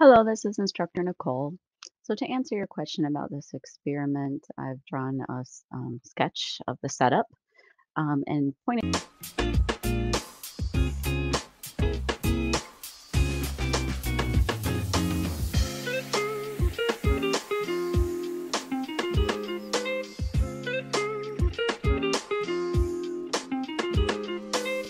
Hello, this is instructor Nicole. So to answer your question about this experiment, I've drawn a um, sketch of the setup um, and pointed.